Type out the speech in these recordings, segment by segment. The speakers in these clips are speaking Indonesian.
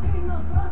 King of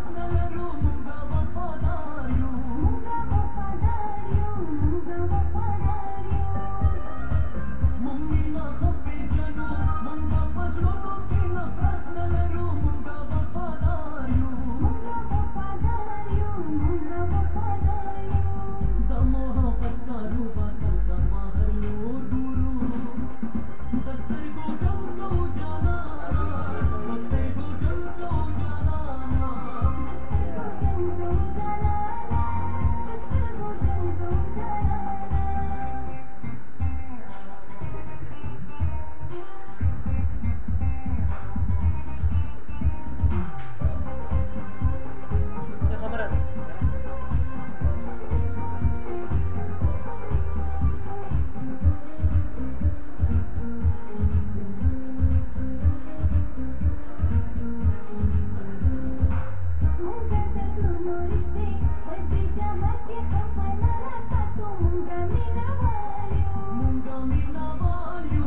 Mungkin jahat dia kau pernah satu Mungkin minum ayu Mungkin minum ayu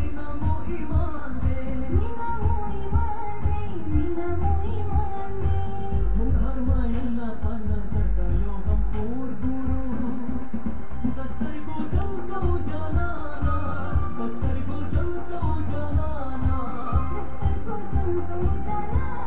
Kamu 那